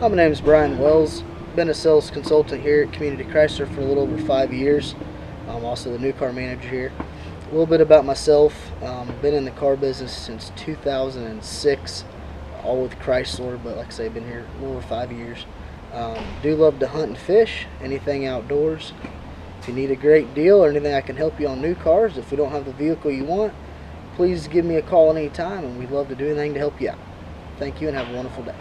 Hi, my name is Brian Wells. Been a sales consultant here at Community Chrysler for a little over five years. I'm also the new car manager here. A little bit about myself. Um, been in the car business since 2006, all with Chrysler, but like I say, been here a little over five years. Um, do love to hunt and fish, anything outdoors. If you need a great deal or anything I can help you on new cars, if we don't have the vehicle you want, please give me a call anytime and we'd love to do anything to help you out. Thank you and have a wonderful day.